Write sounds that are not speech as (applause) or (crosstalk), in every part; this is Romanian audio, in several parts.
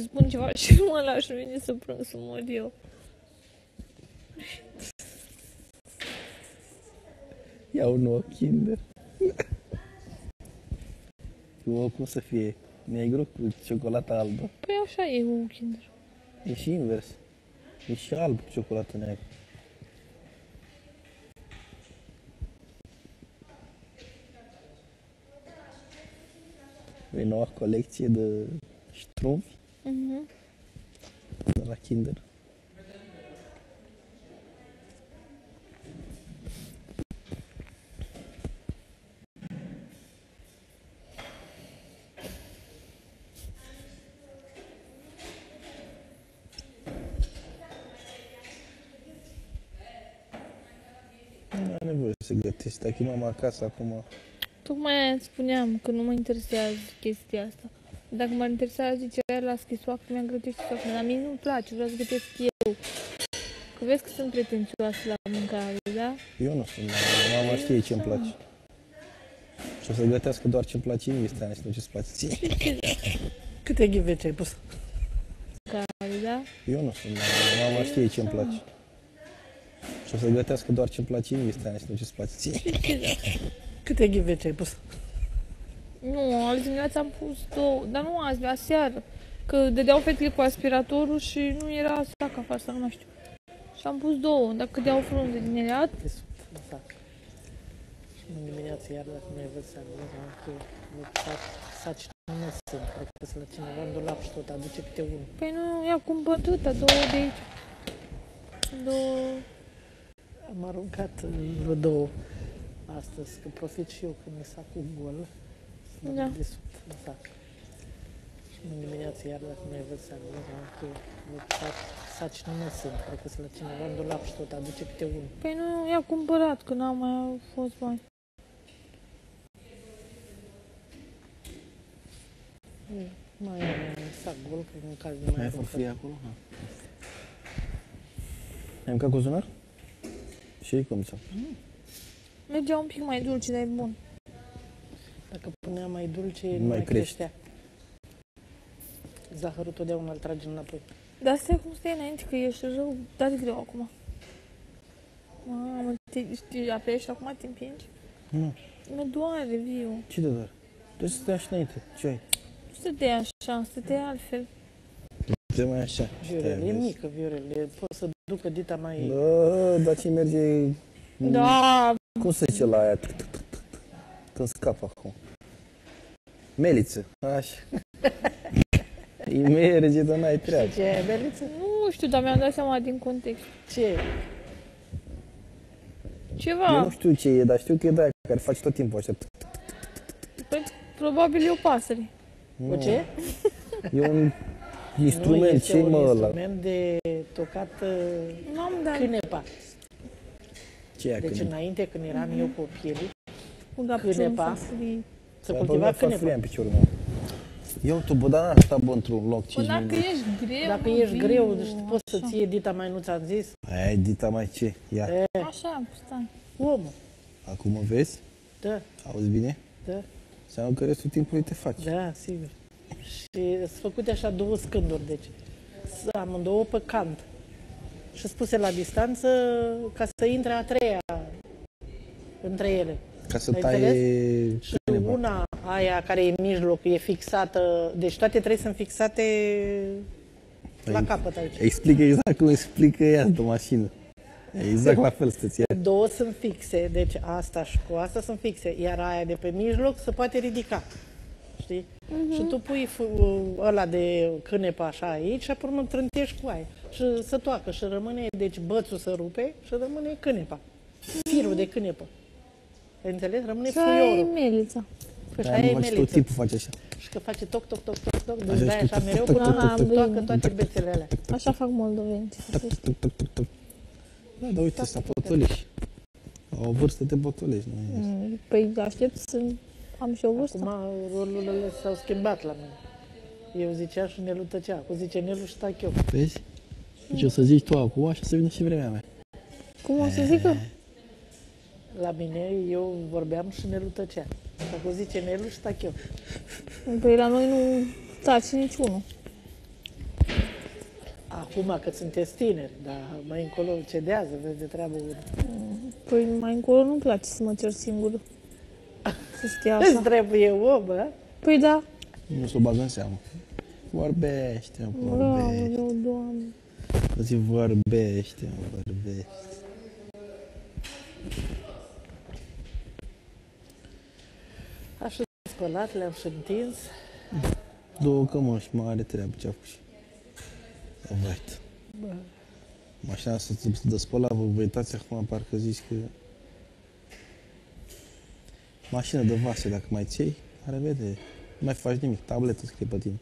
spun ceva (laughs) și nu mă lași mine să prâng să mor eu. Ia un nou Kinder. Cu cum să fie? Negru cu ciocolată albă. Păi așa e cu Kinder. E și invers. E și alb cu ciocolată neagră. E noua colecție de ștrumfi Mhm. De la Kinder. Nu are nevoie să gătești. Dacă mama acasă acum, Tocmai aia îți spuneam că nu mă interesează chestia asta. Dacă m-ar interesa, zice, las că soacră mi-a gătit soacră. Dar mie nu-mi place, vreau să gătesc eu. Că vezi că sunt pretențioasă la mâncare, da? eu nu sunt mama, mama știe ce îmi place. Și o să gătească doar ce îmi place mie, stai și nu ce-ți place ție. (laughs) Câte ghivece ai pus? Care, da? Eu nu sunt mama, mama știe ce îmi place. Și o să gătească doar ce îmi place mie, stai și nu ce-ți place ție. (laughs) Câte ghivece ai pus? Nu, azi dimineața am pus două, dar nu azi, aseară. Că dădeau fetele cu aspiratorul și nu era sac afară, sau nu mai știu. Și am pus două, dacă cădeau frunze din ele, at- De sub, în sac. Și în dimineață iar dacă nu ai văzut seara, am că nu saci, saci nu sunt, cred că sunt la cineva în dulap și tot aduce câte unul. Păi nu, ia cumpăr atâta, două de aici. Două... Am aruncat uh, vreo două astăzi, că profit și eu când e sacul gol. Să mă Da. duc De sub, în sac. Și în dimineață iar dacă nu ai văzut seara, am că nu saci, saci nu sunt, cred că sunt la cineva în dulap și tot aduce câte unul. Păi nu, i-a cumpărat, că n-am mai fost bani. Mai am un sac gol, că în caz de mai Mai ai aruncat. farfurie acolo? Ha. Ai mâncat cozunar? Și ei cum ți Mergea un pic mai dulce, dar e bun. Dacă punea mai dulce, Nu nu mai mai crește. creștea. Zahărul totdeauna îl trage înapoi. Dar stai cum stai înainte, că ești rău, dar greu acum. Mamă, te, știi, apeși acum te împingi? Nu. Mă doare, viu. Ce de doar? Trebuie să te și înainte. Ce ai? Nu stătea așa, stătea altfel. Te mai așa. Viorel, Stai, e vezi. mică, Viorel. e- Poți să ducă dita mai... Da, dar ce merge... Da, Cum se zice la aia? Tuc, tuc, tuc, tuc, tuc. Când scapă acum. Meliță. Așa. Îi merge, dar n-ai treabă. Ce e, Beliță? nu știu, dar mi-am dat seama din context. Ce e? Ceva, Eu nu știu ce e, dar știu că e de aia care face tot timpul așa. păi, probabil e o pasăre. O ce? (laughs) E un nu instrument, este ce un mă ăla? instrument de tocat uh, N-am dat cânepa. Ce e Deci când înainte, când eram eu copil, cu da cânepa. farfurii. se Păi, cultiva farfuria cânepa. în piciorul meu. Eu tu, bă, dar asta, bă, într-un loc, Bă, 5 dacă minute. ești greu, Dacă mă, ești viu, greu, deci poți să așa. ții dita mai nu ți-am zis? Ai, Dita, mai ce? Ia, E, Așa, stai. omul. acum o vezi? Da, Auzi bine? da, Înseamnă că restul timpului te faci. da, sigur. Și sunt făcute așa două scânduri, deci s- amândouă pe cant. Și spuse la distanță ca să intre a treia între ele. Ca să Ai taie Și câineva. una, aia care e în mijloc, e fixată, deci toate trei sunt fixate la Păi, capăt aici. Explică exact cum explică ea de mașină. Exact la fel stăți ea. Două sunt fixe, deci asta și cu asta sunt fixe, iar aia de pe mijloc se poate ridica. Știi? Și tu pui f- ăla de cânepa așa aici și apoi urmă trântești cu aia. Și să toacă și rămâne, deci bățul să rupe și rămâne cânepa. Firul de cânepă. Ai înțeles? Rămâne Și aia e fuiorul. melița. Păi și Aia aia e numai și tot meliță. timpul face așa. Și că face toc, toc, toc, toc, toc, Așa deci dai și așa tu- mereu toc, până toc, la toc, toc, toacă toc, toate toc, bețele alea. Așa fac moldoveni, să știi. Tuc, tuc, tuc, tuc. Da, dar uite, s-a potolești. Au o vârstă de potolești, nu e? Mm, Păi aștept să am și o vârstă. Acum rolurile s-au schimbat la mine. Eu zicea și Nelu tăcea. Acum zice Nelu și tac eu. Vezi? Deci o să zici tu acum, așa să vină și vremea mea. Cum o să zică? La mine eu vorbeam și Nelu tăcea. Și acum zice Nelu și tac eu. Păi la noi nu taci niciunul. Acum că sunteți tineri, dar mai încolo cedează, vezi de treabă bună. Păi mai încolo nu-mi place să mă cer singură. Să stea (laughs) Îți așa. trebuie om, bă? Păi da. Nu s-o bagă în seamă. Vorbește, vorbește. Aoleu, doamne. Zi vorbește, vorbește. Așa spălat, le-am și întins. Două cămăși mare treabă ce-a făcut. Right. Bă, Mașina asta să de spălat, vă vă uitați acum, parcă zici că... Mașină de vase, dacă mai ții, are vede, nu mai faci nimic, tabletă scrie pe tine.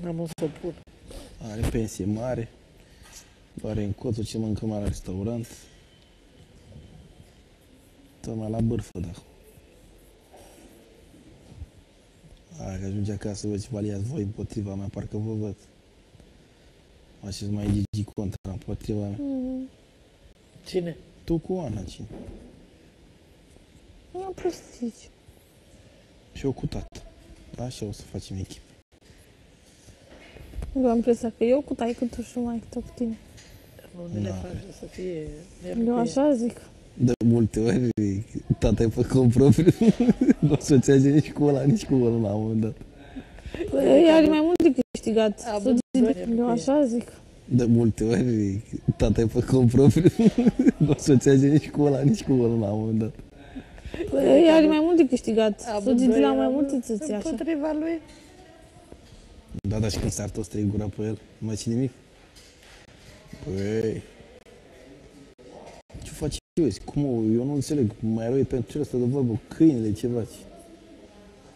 n-am unde să o pun. Are pensie mare, doare în cotul ce mâncăm la restaurant. Tocmai la bârfă, da. Hai că ajunge acasă, vă ce valiați voi împotriva mea, parcă vă văd. Așa mai Gigi contra împotriva mea. Mm, Cine? Tu cu Ana, cine? Nu am prostit. Și eu cu tată. Așa o să facem echipă. Eu am impresia că eu cu taică tu și mai cu tine. Nu ne le Da. face să fie... Eu așa zic. De multe ori, tata e pe cont propriu. (laughs) nu asociază nici cu ăla, nici cu ăla la un moment dat. Păi are mai mult de câștigat. Amândoi Să ne zic, eu fie. așa zic. De multe ori, tata e pe cont propriu. (laughs) nu asociază nici cu ăla, nici cu ăla la un moment dat. Păi are mai mult de câștigat. Să Amândoi zic la mai am multe țăți așa. Împotriva lui. Da, dar și când s-ar toți trei gura pe el, nu mai ții nimic? Băi... Ce faci eu? Cum o, eu nu înțeleg, mai rău e pentru el ăsta de vorbă, câinele, ceva. ce-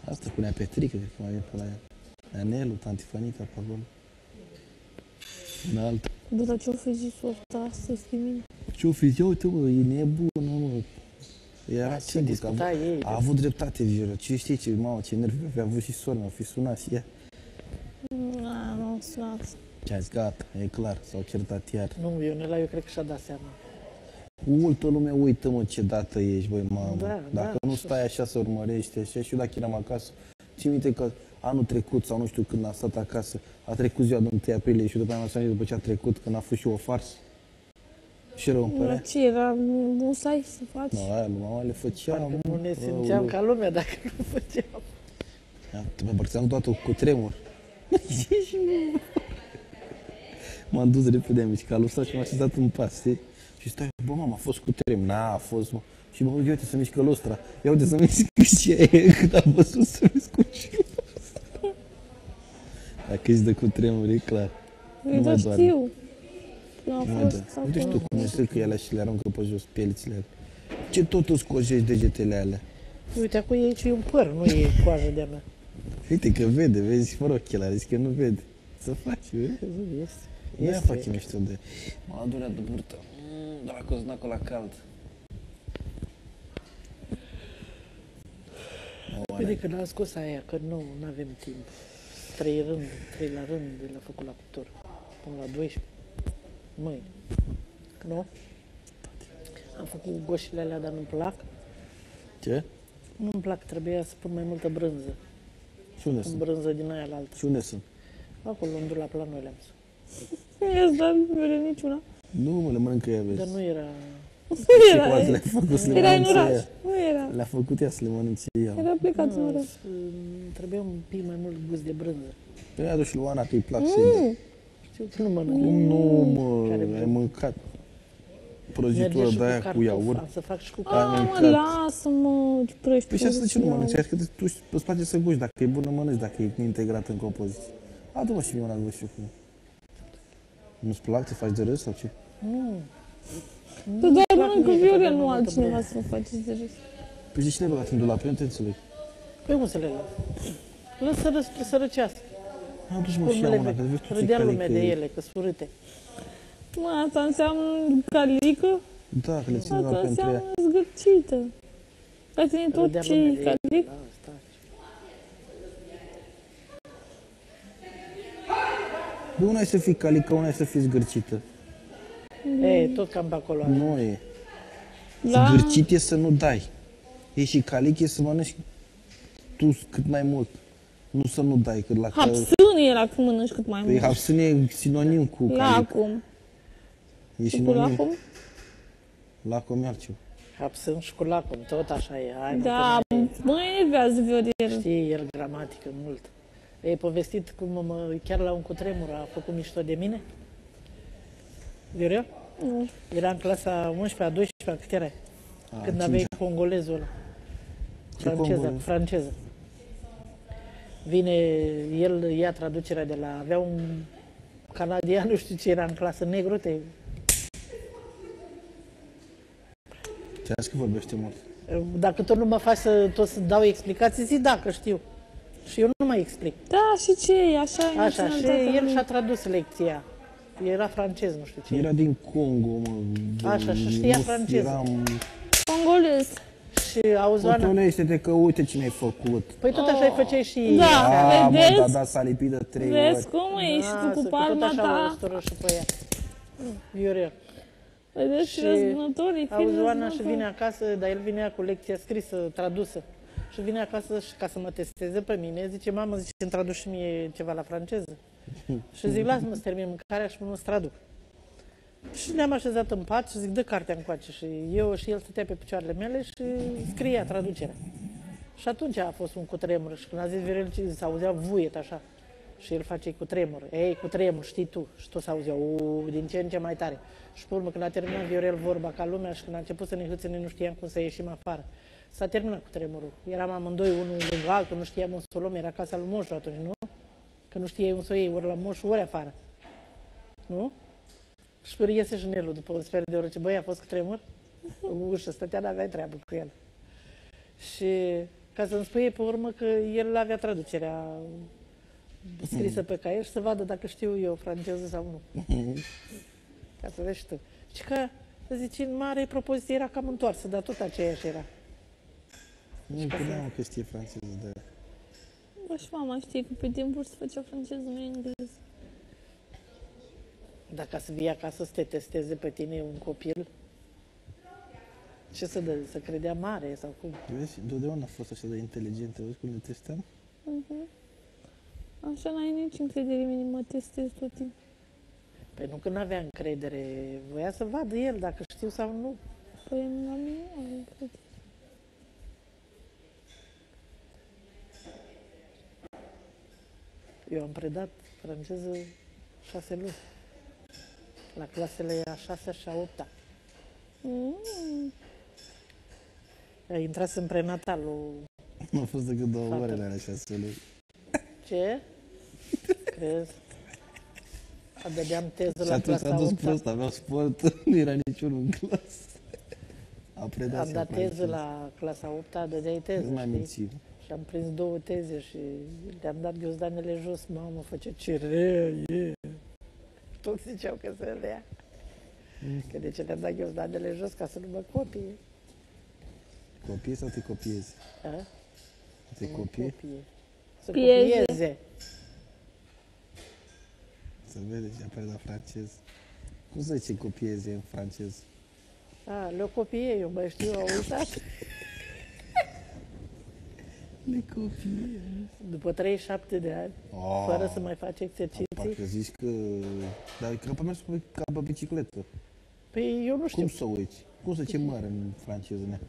Asta punea Petrică, cred că mai e pe la ea. Anelu, tanti Fanica pe acolo. În altă. Bă, dar ce-o fi zis asta astăzi de mine? Ce-o fi zis? Uite, mă, e nebună, mă. Era Ce singur, că a, discuta ei. a avut dreptate, Viola. Ce știi ce, mamă, ce nervi avea avut și sora, mea, a fi sunat și ea. Na, nu am sunat. Și a zis, gata, e clar, s-au certat iar. Nu, Ionela, eu cred că și-a dat seama. Multă lume uită, mă, ce dată ești, băi, mamă. Da, dacă da, nu și- stai așa să urmărești, așa, și eu dacă eram acasă, țin minte că anul trecut, sau nu știu când am stat acasă, a trecut ziua de 1 aprilie și după aia m-am sunat după ce a trecut, când a fost și o farsă. Și rău îmi La părea. ce era? Nu sai să faci? Nu, aia lui mama le făcea, Parcă mă, nu ne aoleu. simțeam ca lumea dacă nu (laughs) făceam. Ia, Te mă împărțeam toată cu tremur. M-am dus repede, am mișcat lui ăsta și m-am așezat în pas, știi? Și stai, bă, mama, a fost cu tremur. N-a, a fost, mă. Și mă, uite să mișcă lustra. Ia uite să mișcă și aia, când am văzut să mișcă și lustra. Dacă ești de cu tremur, e clar. Eu Nu da mai doarme. știu. Eu am Nu mai fost dă. Uite și tu acolo. cum îi strică ele și le aruncă pe jos pielițele alea. Ce tot îți cojești degetele alea? Uite, acum e aici e un păr, nu e coajă de-a mea. Uite că vede, vezi, fără ochelari, zici că nu vede. Să faci, vezi? Este. Nu ia Este. faci mișto de... M-a durat de burtă. Mm, Dracu, sunt acolo la cald. Bine că n-am scos aia, că nu nu avem timp. Trei rând, trei la rând de la făcut la cuptor. Până la 12. Mâine. Nu? Am făcut goșile alea, dar nu-mi plac. Ce? Nu-mi plac, trebuia să pun mai multă brânză. Și unde În sunt? brânză din aia la altă. Și unde sunt? Acolo, în dulap la noi le-am pus. Nu i-ați dat vreo niciuna. Nu, mă, le mănâncă ea, Dar vezi. nu era... Nu Ce era. coaze le-a făcut să le Era în mănânce oraș. ea? Nu era. Le-a făcut ea să le mănânce ea. Era plecat în Nu, oraș. s- trebuia un pic mai mult gust de brânză. Păi adu și lui Ana că îi plac să-i dea. Nu. Știu că nu mănânc. Cum nu, mă, Care ai vreo- mâncat Merge prăjitură și de aia cu cartofi, iaurt. Am să fac și cu Ai A, cartofi. mă, mâncat. lasă-mă, ce prăști. Păi și asta de ce nu iau. mănânci? Adică tu îți place să guși, dacă e bună mănânci, dacă e integrat în compoziție. Adu-mă și mie una de și eu cu Nu-ți plac, te faci de râs sau ce? Nu. Tu doar plac mănâncă mie că Viorel, dăm nu multă altcineva brânză. să nu faceți de râs. Păi de ce le-ai băgat în dulap? Eu nu te înțeleg. Păi cum să le las? Lăs să, răs, să răcească. Adu-și mă Cum și nu ia le una, vezi? că vezi tu ce Râdea lumea calică de e. ele, că sunt urâte. Mă, asta înseamnă calică, Da, că le țin asta doar pentru ea. înseamnă zgârcită. La tine tot Râdea ce lumea e de ele. calic, Da, stai. Bă, una e să fii calică, una e să fii zgârcită. E, tot cam pe acolo. are. Nu e. la... Zgârcit e să nu dai. E și calic e să mănânci tu cât mai mult. Nu să nu dai, cât la că... Hapsân, Hapsân era când mănânci cât mai Păi mult. hapsân e sinonim cu calic. Lacum. E Și cu sinonim. lacum? Lacul Merciu. Hapsân și cu lacul, tot așa e. Hai, mă, Da, că mai- mă enervează Viorel. Știe el gramatică mult. Ei povestit cum mă, chiar la un cutremur a făcut mișto de mine? Viorel? Nu. Era în clasa 11-a, 12-a, cât era? A, Când cincea. aveai congolezul ăla. Ce Franceza, congolez? franceză. Vine, el ia traducerea de la, avea un canadian, (laughs) nu știu ce era în clasă, negru, te, Ți-am zis că vorbește mult. dacă tot nu mă faci să tot să dau explicații, zi da, că știu. Și eu nu mai explic. Da, și ce e? Așa e Așa, și naționalitatea el lui. și-a tradus lecția. Era francez, nu știu ce. Era din Congo, mă. Așa, și știa Nu franceză. Eram... Congolez. Și auzi, Oana, Potolește-te că uite cine ai făcut. păi tot așa îi făceai și... Da. A, mă, vedeți? da, da, s-a lipit de trei Vezi ori. cum ești tu Lasă, cu că palma tot așa ta? o ustură și pe ea. Viorel. Vedeți și Și răzbunătorii, fi Auzi, Oana și răzbunători. vine acasă, dar el vinea cu lecția scrisă, tradusă. Și vine acasă și ca să mă testeze pe mine, zice, mamă, zice, îmi traduci și mie ceva la franceză. (laughs) și zic, lasă-mă să termin mâncarea și mă traduc. Și ne-am așezat în pat și zic, dă cartea încoace. Și eu și el stătea pe picioarele mele și scria traducerea. Și atunci a fost un cutremur și când a zis Viorel, ce se auzea vuiet așa. Și el face cu tremur. Ei, cu tremur, știi tu. Și tot se auzea, u, din ce în ce mai tare. Și pe urmă, când a terminat Viorel vorba ca lumea și când a început să ne hâține, nu știam cum să ieșim afară. S-a terminat cu tremurul. Eram amândoi, unul lângă altul, nu știam unde să o luăm, era casa lui Moșu atunci, nu? Că nu știai unde să o iei, ori la Moșu, ori afară. Nu? Și pe iese și Nelu după un sfert de oră, ce băi, a fost cu tremur? În ușă, stătea, n-aveai treabă cu el. Și ca să-mi spui pe urmă că el avea traducerea scrisă pe caiet și să vadă dacă știu eu franceză sau nu. Ca să vezi și tu. Și că, să zici, în mare propoziție era cam întoarsă, dar tot aceeași era. Nu credeam că știe franceză de... Bă, și mama știe că pe timpuri se făcea franceză, nu engleză. Dacă să vii acasă să te testeze pe tine un copil, ce să dă? Să credea mare sau cum? Vezi, întotdeauna a fost așa de inteligentă. Vezi cum ne testăm? Așa n-ai nici încredere în mine, mă testez tot timpul. Păi nu că nu avea încredere, voia să vadă el dacă știu sau nu. Păi la mine nu am încredere. Eu am predat franceză șase luni. La clasele a șasea și a opta. Mm. Intrase în prenatalul. Nu a fost decât două Fată. ore la așa să le... Ce? Crezi? Dădeam teză Și la atunci clasa s-a dus 8 prost, avea sport, (laughs) nu era niciunul în clasă. A predat Am dat teză la clasa 8 dădeai teză, Nu mai știi? Mințim. Și am prins două teze și le-am dat ghiozdanele jos. Mamă, face ce rea e. Toți ziceau că se rea. Că de ce le-am dat ghiozdanele jos ca să nu mă copie. Copie sau te copiezi? A? Te Să mă copie? copie. Să Pieze. copieze. Să vezi, a predat francez. Cum să zice copieze în francez? A, le copie, eu mai știu, au uitat. (laughs) Le copie. După 37 de ani, Oh, fără să mai faci exerciții. Parcă zici că... Dar cred că mers pe, ca pe bicicletă. Păi eu nu știu. Cum să uiți? Cum să zice mare în franceză? nea?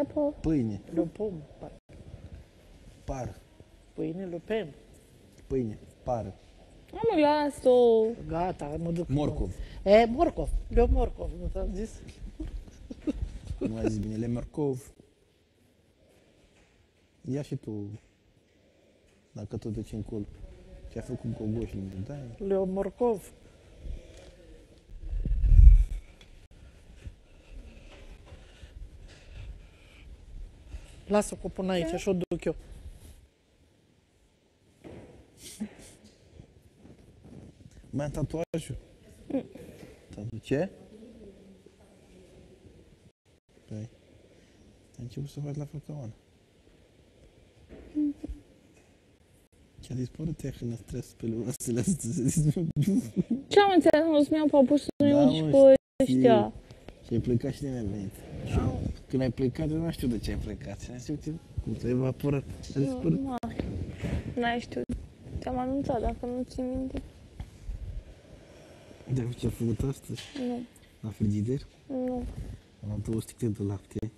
Apple. Pâine, Le pomme, par- par, pâine, le pem. pâine, par, Am las-o. Gata, mă duc. morcov. E, morcov. Le morcov, nu ți-am zis? Nu ai zis bine, le morcov. Ia și tu, dacă tot duci în cul. Ce-a făcut gogoșul, da? Le morcov. Lasă că o pun aici și o duc eu. Mai am tatuajul. Tatu ce? Păi, ai început să faci la fel ca Oana. Ce-a dispărut tehna stres pe lumea să le Ce am înțeles? Nu să-mi iau papuși să nu-i Da, urci mă, pe știu. ăștia. Și ai plecat și de mi-a venit. Și când ai plecat, eu nu știu de ce ai plecat. Și am zis, uite, cum s-a evaporat. A dispărut. Nu, N-ai știut. Te-am anunțat, dacă nu ții minte. De ce a făcut astăzi? Nu, La frigider? nu, Am luat două sticle de lapte.